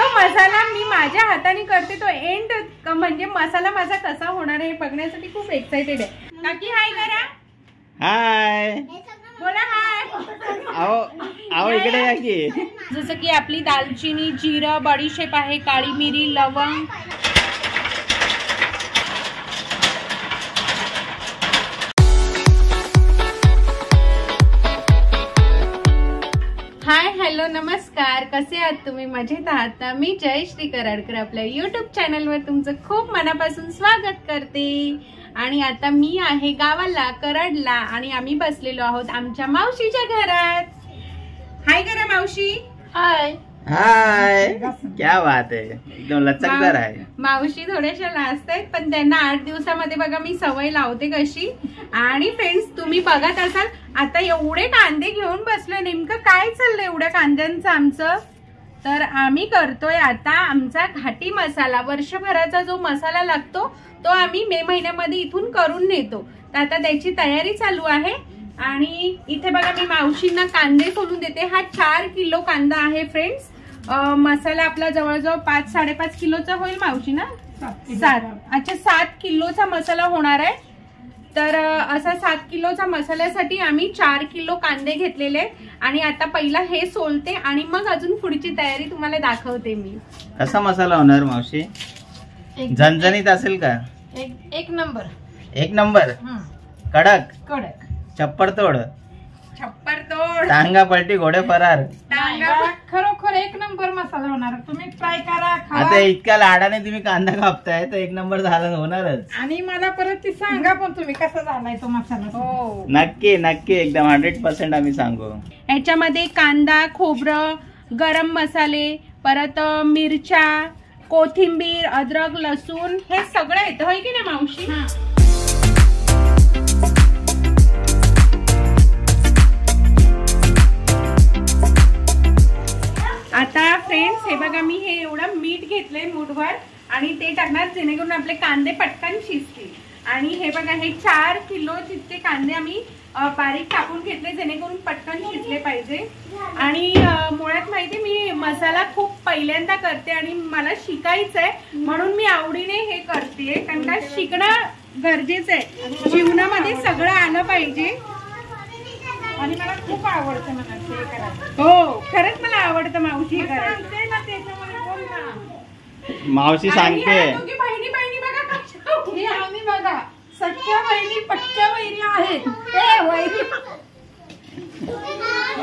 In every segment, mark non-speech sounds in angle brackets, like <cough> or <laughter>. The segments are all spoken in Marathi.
तो मसाला मी माझ्या हाताने करते तो एंड म्हणजे मसाला माझा कसा होणार आहे बघण्यासाठी खूप एक्साइटेड आहे. काकी हाय करा. हाय बोला हाय अहो अहो इकडे या की. जसं की आपली दालचिनी जिरं बडीशेप आहे काळी मिरी लवंग. नमस्कार कसे आहात तुम्ही? मजेत आहात ना? मी जयश्री कराडकर आपल्या युट्यूब चॅनलवर तुमचं खूप मनापासून स्वागत करते. आणि आता मी आहे गावाला कराडला आणि आम्ही बसलेलो आहोत आमच्या मावशीच्या घरात. हाय करा मावशी. हाय हाय. <laughs> क्या बात आहे. एकदम लचकदार आहे. मावशी थोड्याशा लाजत आहेत पण त्यांना आठ दिवसामध्ये बघा मी सवय लावते कशी. आणि फ्रेंड्स तुम्ही बघत असाल आता एवढे कांदे घेऊन बसलोय. नेमकं काय चाललंय एवढ्या कांद्यांचं आमचं? तर आम्ही करतोय आता आमचा घाटी मसाला. वर्षभराचा जो मसाला लागतो तो आम्ही मे महिन्यामध्ये इथून करून नेतो. तर आता त्याची तयारी चालू आहे. आणि इथे बघा मी मावशींना कांदे सोलून देते. हा चार किलो कांदा आहे फ्रेंड्स मसाला आपला जवळजवळ पाच साडेपाच किलोचा होईल मावशी ना? सात अच्छा सात किलोचा मसाला होणार आहे. तर असा सात किलोचा मसाल्यासाठी आम्ही चार किलो कांदे घेतलेले. आणि आता पहिला हे सोलते आणि मग अजून पुढची तयारी तुम्हाला दाखवते मी. कसा मसाला होणार मावशी? झणझणीत असेल का? एक एक नंबर. एक नंबर. कडक. कडक. चप्पड तोड छप्पर तोड टांगा पलटी घोडे फरार. खरोखर एक नंबर मसाला होणार. तुम्ही ट्राय करा आता इतक्या लाडाने तुम्ही कांदा कापताय तर एक नंबर झाला होणारच. आणि मला परत ती सांगा पण तुम्ही कसा झालाय तो मसाला? हो. नक्की नक्की एकदम हंड्रेड पर्सेंट आम्ही सांगू. ह्याच्यामध्ये कांदा खोबरं गरम मसाले परत अ, मिरच्या कोथिंबीर अद्रक लसूण हे सगळं येतं होय की ना मावशी? फ्रेंड्स हे बघा मी हे एवढं मीठ घेतलंय मूठभर आणि ते टाकणार जेणेकरून आपले कांदे पटकन शिजतील. आणि हे बघा हे चार किलो जितके कांदे आम्ही बारीक कापून घेतले जेणेकरून पटकन शिजले पाहिजे. आणि मुळात माहिती मी मसाला खूप पहिल्यांदा करते आणि मला शिकायचं आहे म्हणून मी आवडीने हे करते कारण का शिकणं गरजेचं आहे जीवनामध्ये सगळं आलं पाहिजे. आणि मला खूप आवडतं मला ते करायला हो खरंच मला आवडतं मावशी मावशी आणि सांगते. ह्या दोघी बहिणी बहिणी बघा कशा हे आम्ही बघा. सख्या बहिणी पक्क्या बहिणी आहेत. ए, वहिनी.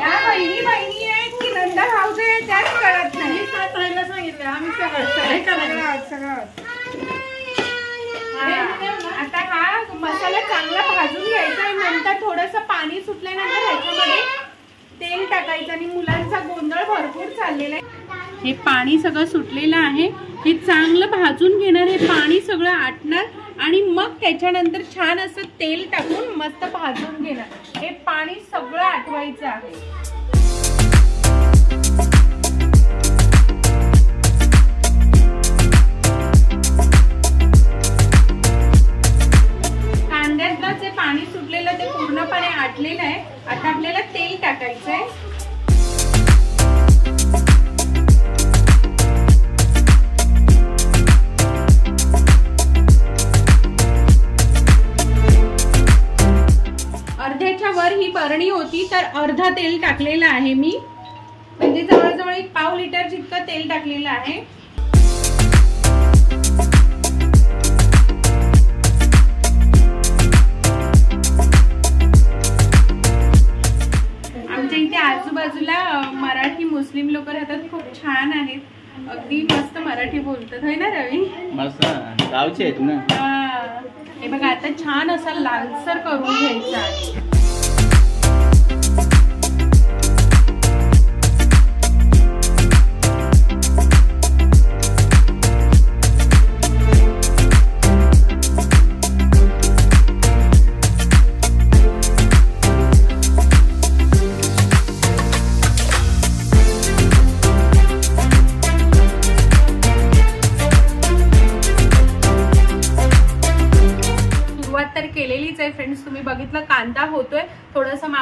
या बहिणी बहिणी आहेत की नंदा भाऊजे आहेत त्याच कळत नाही. सांगितलं आम्ही सगळं सगळं आता हा मसाला चांगला भाजून घ्यायचा आणि नंतर थोडस पाणी सुटल्यानंतर ह्याच्यामध्ये तेल टाकायचं आणि मुलांचा गोंधळ भरपूर चाललेला आहे. हे पाणी सगळं सुटलेलं आहे. हे चांगलं भाजून घेणार हे पाणी सगळं आटणार आणि मग त्याच्यानंतर छान असं तेल टाकून मस्त भाजून घेणार. हे पाणी सगळं आटवायचं आहे. होती तर अर्धा तेल टाकलेलं आहे मी. म्हणजे जवळजवळ एक पाव लिटर जितकं तेल टाकलेलं आहे. आमच्या इथे आजूबाजूला मराठी मुस्लिम लोक राहतात. खूप छान आहेत. अगदी मस्त मराठी बोलतात. होय ना रवी? मस्त. गावचे आहेत ना? हा. हे बघा आता छान असा लालसर करून घ्यायचा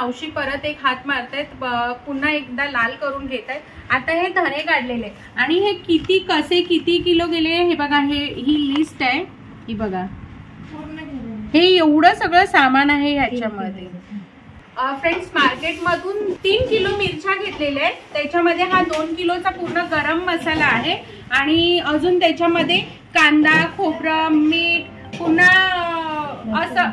मावशी परत एक हात मारतायत पुन्हा एकदा लाल करून घेत आहेत आता हे धने काढलेले आणि हे किती कसे किती किलो गेले हे बघा हे ही लिस्ट आहे. ही बघा. हे एवढं सगळं सामान आहे ह्याच्यामध्ये फ्रेंड्स मार्केटमधून तीन किलो मिरच्या घेतलेल्या आहेत. त्याच्यामध्ये हा दोन किलोचा पूर्ण गरम मसाला आहे. आणि अजून त्याच्यामध्ये कांदा खोबरं मीठ पुन्हा असं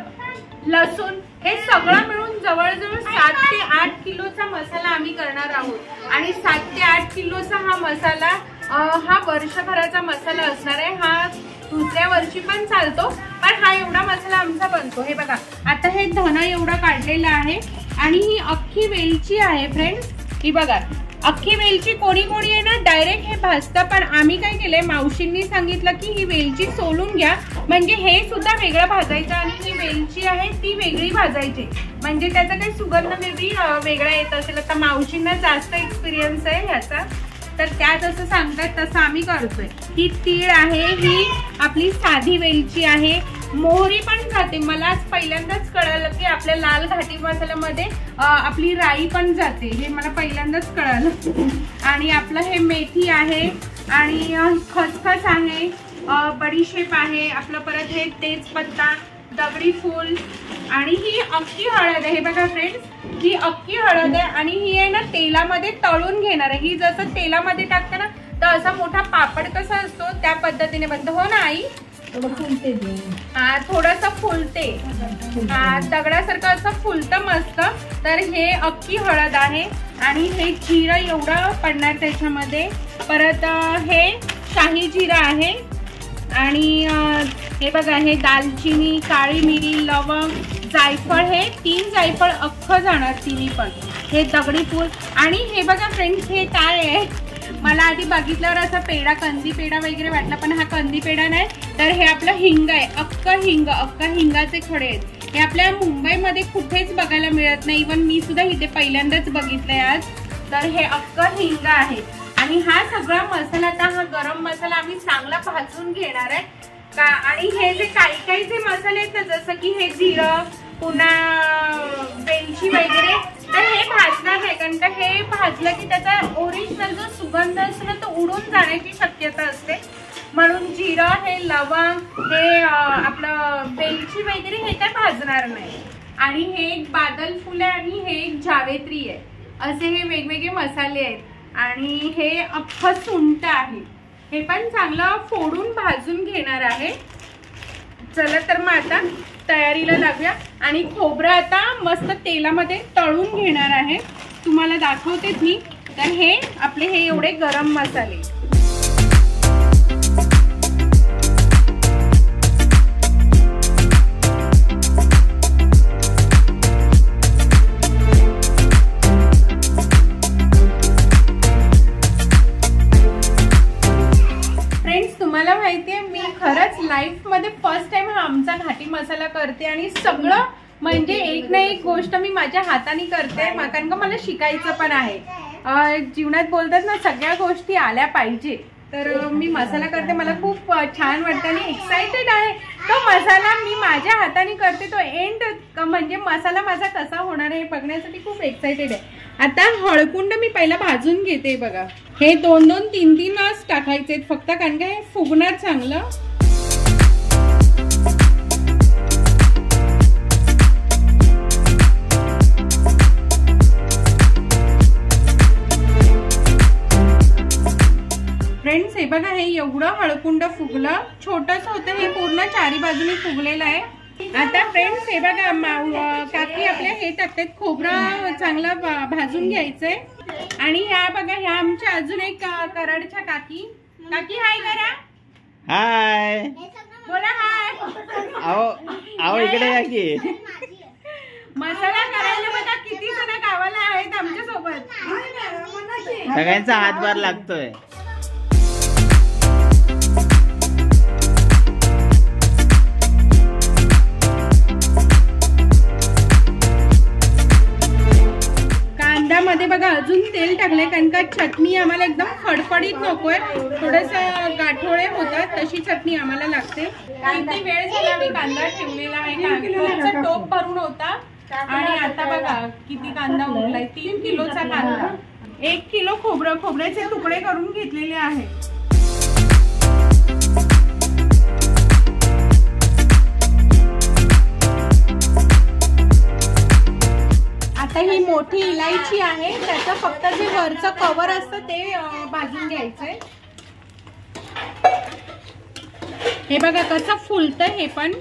लसूण हे सगळं मिळून जवळजवळ सात ते आठ किलोचा मसाला आम्ही करणार आहोत. आणि सात ते आठ किलोचा हा मसाला हा वर्षभराचा मसाला असणार आहे. हा दुसऱ्या वर्षी पण चालतो पण हा एवढा मसाला आमचा बनतो. हे बघा आता हे धन एवढं काढलेलं आहे. आणि ही अख्खी वेलची आहे फ्रेंड्स ही बघा. अख्खी वेलची कोणी कोणी आहे ना डायरेक्ट हे भाजतं. पण आम्ही काय केलंय मावशींनी सांगितलं की ही वेलची सोलून घ्या. म्हणजे हे सुद्धा वेगळं भाजायचं आणि ही वेलची आहे ती वेगळी भाजायची. म्हणजे त्याचा काही सुगंध मेबी वेगळा येत असेल. आता मावशींना जास्त एक्सपिरियन्स आहे ह्याचा. तर त्या जसं सांगतात तसं आम्ही करतोय. ही तीळ आहे ही आपली साधी वेलची आहे. मोहरी पण जाते मला आज पहिल्यांदाच कळालं की आपल्या लाल घाटी मसाल्यामध्ये आपली राई पण जाते. हे मला पहिल्यांदाच कळालं. आणि आपलं हे मेथी आहे आणि खसखस आहे बडीशेप आहे. आपलं परत हे तेजपत्ता दगडी फूल आणि ही अख्खी हळद आहे. हे बघा फ्रेंड्स ही अख्खी हळद आहे आणि ही आहे ना तेलामध्ये तळून घेणार आहे. ही जसं तेलामध्ये टाकते ना तर असा मोठा पापड कसा असतो त्या पद्धतीने बनतो. हो ना आई? हा थोडस फुलते. हा दगडासारखं असं फुलतं मस्त. तर हे अख्खी हळद आहे आणि हे जिरं एवढं पडणार त्याच्यामध्ये. परत हे शाही जिरं आहे आणि हे बघा हे दालचिनी काळी मिरी लवंग जायफळ हे तीन जायफळ अख्खं जाणार तिन्ही पण हे दगडी फूल. आणि हे बघा फ्रेंड्स हे काय आहे? मला आधी बघितल्यावर असा पेढा कंदी पेढा वगैरे वाटला पण हा कंदी पेढा नाही. तर हे आपलं हिंग आहे अक्क हिंग अक्क हिंगाचे खडे आहेत. हे आपल्या मुंबईमध्ये कुठेच बघायला मिळत नाही. इवन मी सुद्धा इथे पहिल्यांदाच बघितलंय आज. तर हे अक्क हिंग आहे. आणि हा सगळा मसाला आता हा गरम मसाला आम्ही चांगला भाजून घेणार आहे. का आणि हे जे काही काही जे मसाले आहेत ना जसं की हे जिरं पुन्हा वेलची वगैरे तर हे भाजणार नाही कारण का हे भाजलं की त्याचा ओरिजिनल जो सुगंध असतो ना तो उडून जाण्याची शक्यता असते. म्हणून जिरं हे लवंग हे आपलं वेलची वगैरे हे काय भाजणार नाही. आणि हे एक बादल फुल आहे आणि हे एक जावेत्री आहे. असे हे वेगवेगळे मसाले आहेत. आणि हे अख्खं सुंट आहे. हे पण चांगलं फोडून भाजून घेणार आहे. चला तर मग आता तयारीला लागूया. आणि खोबरं आता मस्त तेलामध्ये तळून घेणार आहे. तुम्हाला दाखवतेच मी. तर हे आपले हे एवढे गरम मसाले. करते आणि सगळं म्हणजे एक ना एक गोष्ट मी माझ्या हाताने करते. कारण का मला शिकायचं पण आहे. जीवनात बोलतात ना सगळ्या गोष्टी आल्या पाहिजे. तर मी मसाला करते. मला खूप छान वाटतं आणि एक्साइटेड आहे. तो मसाला मी माझ्या हाताने करते. तो एंड म्हणजे मसाला माझा कसा होणार आहे हे बघण्यासाठी खूप एक्सायटेड आहे. आता हळकुंड मी पहिला भाजून घेते बघा. हे दोन दोन तीन तीनच टाकायचे फक्त कारण का हे फुगणार चांगलं. बघा हे एवढं हळकुंड फुगलं. छोटस होतं हे पूर्ण चारी बाजूने फुगलेलं आहे. आता फ्रेंड्स हे बघा काकी आपल्या हे टाकतात. खोबरं चांगलं भाजून घ्यायचंय. आणि ह्या बघा ह्या आमच्या अजून एक कराडच्या काकी. काकी हाय करा हाय. बोला हाय. अहो इकडे या की. मसाला करायला बघा किती जण गावाला आहेत आमच्यासोबत सगळ्यांचा हातभार लागतोय. कांद्यामध्ये बघा अजून तेल टाकलंय कारण का चटणी आम्हाला एकदम फडफडीत नकोय. थोडस गाठोळे होतात तशी चटणी आम्हाला लागते. किती वेळ झाला मी कांदा ठेवलेला आहे. कांद्याचा टोप भरून होता. आणि आता बघा किती कांदा उरलाय. तीन किलोचा कांदा. एक किलो खोबरं खोबऱ्याचे तुकडे करून घेतलेले आहे. आता ही मोठी इलायची आहे. त्याचं फक्त जे वरचं कवर असतं ते भाजून घ्यायचंय. हे बघा कसं फुलतं हे पण.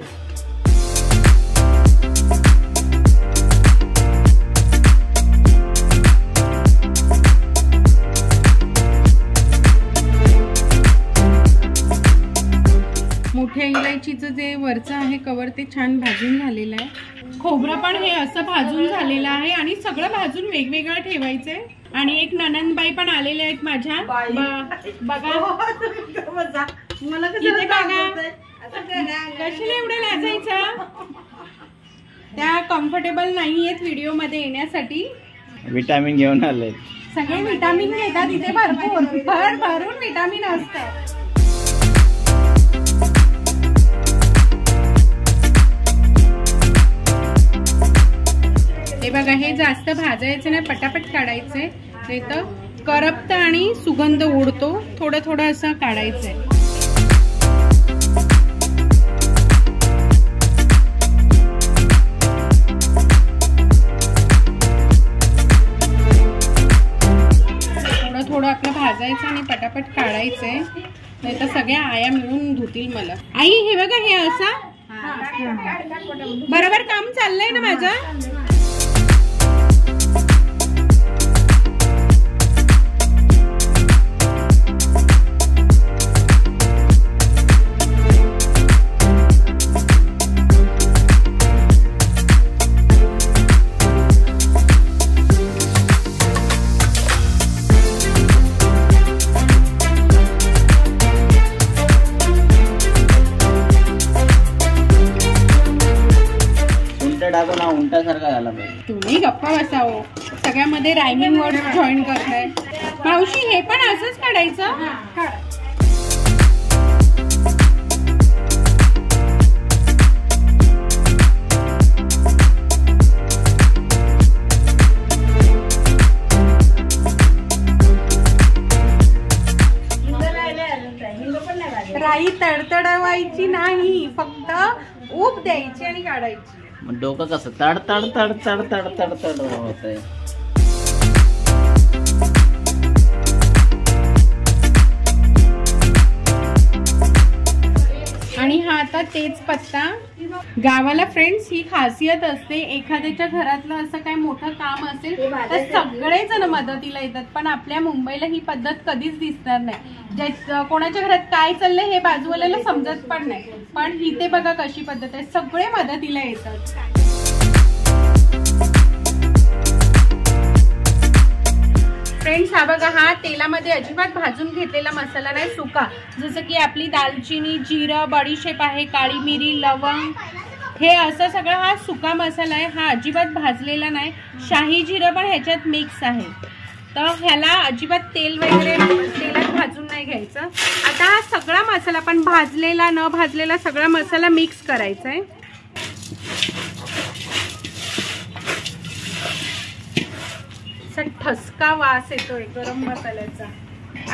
मोठ्या इलायचीचं जे वरचं आहे कवर ते छान भाजून झालेलं आहे. खोबरं पण हे असं भाजून झालेलं आहे आणि सगळं भाजून वेगवेगळं ठेवायचंय. आणि एक ननंदबाई पण आलेल्या आहेत माझ्या. ब- बघा. इथे बघा. कशाला एवढं लाजायचं त्या कम्फर्टेबल नाही आहेत व्हिडिओमध्ये येण्यासाठी. विटामिन घेऊन आले सगळे विटामिन घेतात इथे भरपूर. भर भरून विटामिन असतं. बघा हे जास्त भाजायचं नाही पटापट काढायचंय नाही तर करपतं आणि सुगंध उडतो. थोडं थोडं असं काढायचंय. थोडं थोडं आपलं भाजायचं आणि पटापट काढायचंय. नाही तर सगळ्या आया मिळून धुतील मला. आई हे बघा हे असा? बरोबर काम चाललंय ना माझं? रायमिंग वर्ड जॉईन करताय मावशी हे पण असंच काढायचं? राई तडतडवायची नाही फक्त ऊब द्यायची आणि काढायची. मग डोकं कसं? तड तड तड तड तड तड तड होत आहे आता तेच पत्ता. गावाला फ्रेंड्स ही खासियत असते एखाद्याच्या घरातलं असं काय मोठं काम असेल तर सगळेजण मदतीला येतात. पण आपल्या मुंबईला ही पद्धत कधीच दिसणार नाही. ज्या कोणाच्या घरात काय चाललंय हे बाजूवाल्याला समजत पण नाही. पण इथे बघा कशी पद्धत आहे. सगळे मदतीला येतात. फ्रेंड्स हा बघा हा तेलामध्ये अजिबात भाजून घेतलेला मसाला नाही सुका. जसं की आपली दालचिनी जिरं बडीशेप आहे काळी मिरी लवंग. हे असं सगळं हा सुका मसाला आहे हा अजिबात भाजलेला नाही. शाही जिरं पण ह्याच्यात मिक्स आहे. तर ह्याला अजिबात तेल वगैरे तेलात भाजून नाही घ्यायचं. आता हा सगळा मसाला पण भाजलेला न भाजलेला सगळा मसाला मिक्स करायचा आहे. असा ठसका वास येतोय गरम मसाल्याचा.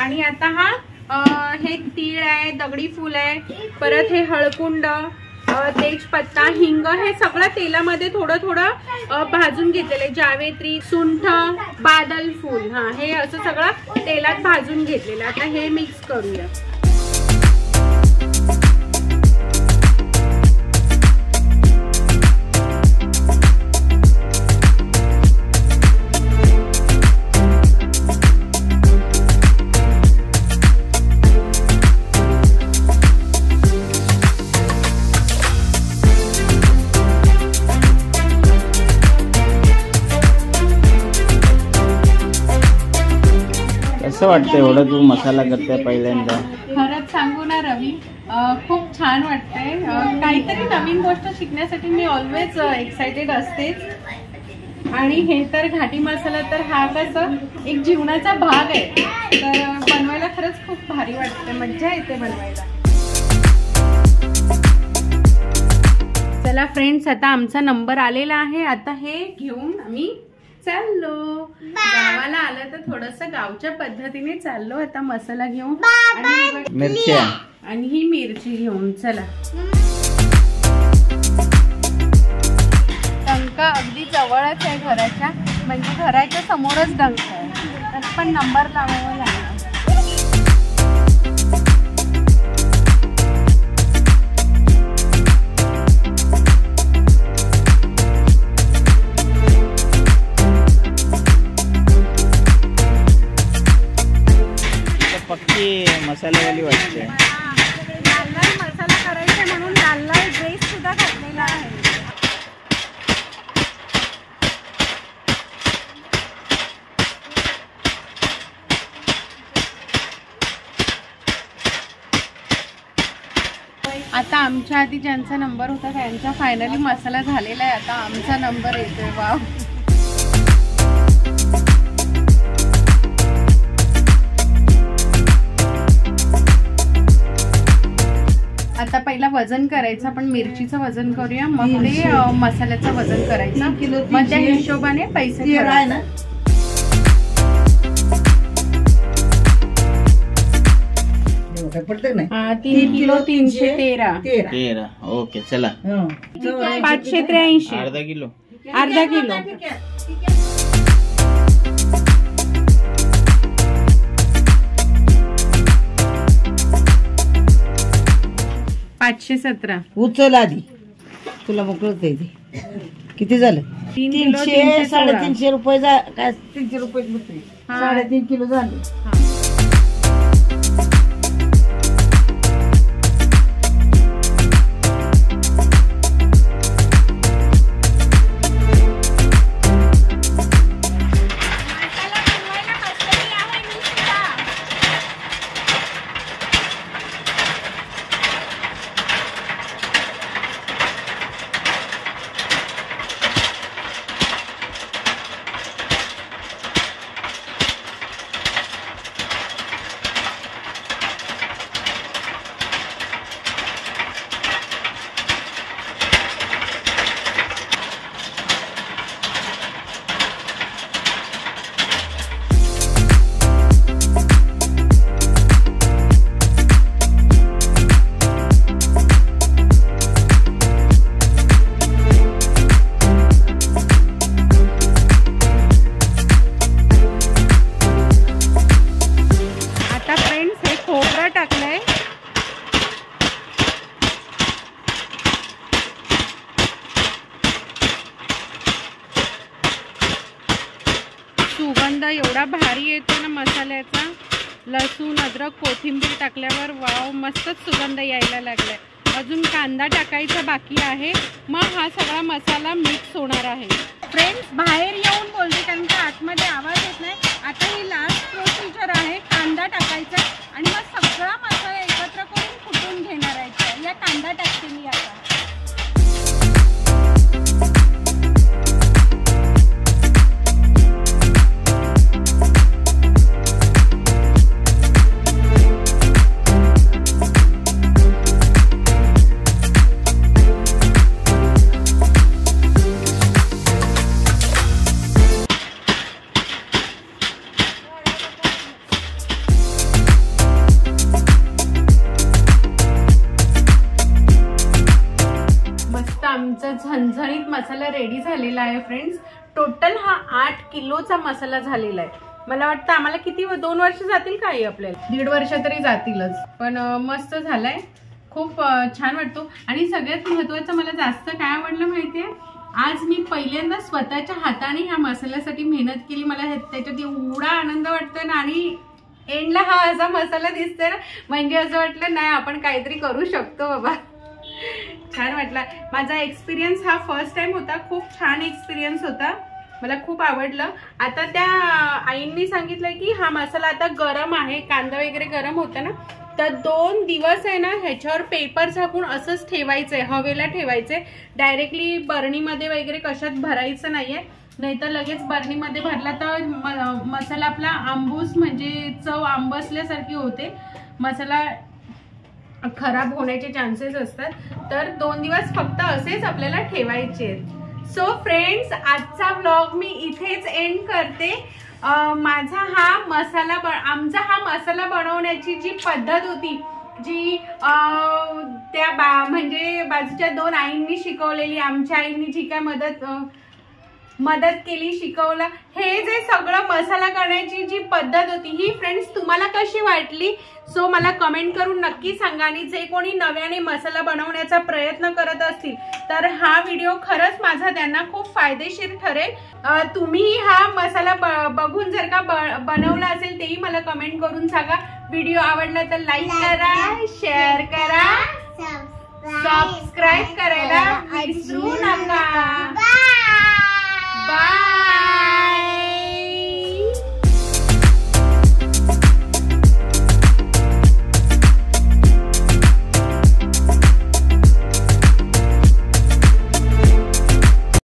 आणि आता हा हे तीळ आहे दगडी फूल आहे परत हे हळकुंड तेजपत्ता हिंग हे सगळं तेलामध्ये थोडं थोडं भाजून घेतलेलं आहे. जावेत्री सुंठ बादल फूल हा हे असं सगळं तेलात भाजून घेतलेलं आहे. आता हे मिक्स करूया. कसं वाटतं एवढं तू मसाला करते पहिल्यांदा? खरंच सांगू ना रवी अं, खूप छान वाटतंय. अं, काहीतरी नवीन गोष्ट शिकण्यासाठी मी ऑलवेज एक्साइटेड असतेच. आणि हे तर घाटी मसाला तर हा कसं एक जीवनाचा भाग आहे. तर बनवायला खरंच खूप भारी वाटते मज्जा येते बनवायला. चला फ्रेंड्स आता आमचा नंबर आलेला आहे. आता हे घेऊन आम्ही चाललो. गावाला आलं तर थोडस गावच्या पद्धतीने चाललो. आता मसाला घेऊन आणि हे बघ- मिरच्या. आणि ही मिरची घेऊन चला. डंका अगदी जवळच आहे घराच्या. म्हणजे घराच्या समोरच डंक आहे. पण नंबर लावावा लागला. मसालेवाली वाटते. लाल लाल मसाला करायचा म्हणून लाल लाल ड्रेस सुद्धा घातलेला आहे. आता आमच्या आधी ज्यांचा नंबर होता त्यांचा फायनली मसाला झालेला आहे. आता आमचा नंबर येतोय. वाव वजन करायचं आपण मिरचीचं वजन करूया. मग ते मसाल्याचं वजन करायचं. मग त्या हिशोबाने पैसे ठरवायचे. पडतं नाही. हा, तीन किलो तीनशे तेरा. तेरा. तेरा. ओके चला. पाचशे त्र्याऐंशी. अर्धा किलो. अर्धा किलो. पाचशे सतरा. उचल आधी. तुला मोकळत आहे ते. किती झालं? तीन किलो तीनशे तीनशे सोळा. साडेतीनशे रुपये जा काय? तीनशे रुपये. हा. साडेतीन किलो झाले. रेडी झालेला आहे फ्रेंड्स टोटल हा आठ किलोचा मसाला झालेला आहे. मला वाटतं आम्हाला किती दोन वर्ष जातील काही आपल्याला? दीड वर्ष तरी जातीलच. पण मस्त झालाय. खूप छान वाटतो. आणि सगळ्यात महत्वाचं मला जास्त काय आवडलं माहितीये? आज मी पहिल्यांदा स्वतःच्या हाताने ह्या मसाल्यासाठी मेहनत केली. मला त्याच्यात एवढा आनंद वाटतोय ना आणि एंडला हा असा मसाला दिसतोय ना म्हणजे असं वाटलं नाही आपण काहीतरी करू शकतो बाबा. छान वाटला. माझा एक्सपिरियन्स हा फर्स्ट टाइम होता. खूप छान एक्सपिरियन्स होता. मला खूप आवडलं. आता त्या आईंनी सांगितलं की हा मसाला आता गरम आहे. कांदा वगैरे गरम होता ना तर दोन दिवस आहे ना ह्याच्यावर पेपर झाकून असंच ठेवायचंय. हवेला ठेवायचंय. डायरेक्टली बरणीमध्ये वगैरे कशात भरायचं नाहीये. नाही तर लगेच बरणीमध्ये भरला तर म- मसाला आपला आंबूस म्हणजे चव आंबसल्यासारखी होते. मसाला खराब होण्याचे चान्सेस असतात तर दोन दिवस फक्त असेच आपल्याला ठेवायचे आहेत. सो फ्रेंड्स आजचा व्लॉग मी इथेच एंड करते. माझा हा मसाला ब आमचा हा मसाला बनवण्याची जी पद्धत होती जी त्या बा म्हणजे बाजूच्या दोन आईंनी शिकवलेली आमच्या आईंनी जी काय मदत मदत केली शिकवलं. हे जे सगळं मसाला करण्याची जी पद्धत होती ही फ्रेंड्स तुम्हाला कशी वाटली? सो मला कमेंट करून नक्की सांगा. आणि जे कोणी नव्याने मसाला बनवण्याचा प्रयत्न करत असतील तर हा व्हिडिओ खरंच माझा त्यांना खूप फायदेशीर ठरेल. तुम्ही हा मसाला बघून जर का बनवला असेल तेही मला कमेंट करून सांगा. व्हिडिओ आवडला तर लाईक करा शेअर करा. सबस्क्राईब करायला विसरू नका. Bye.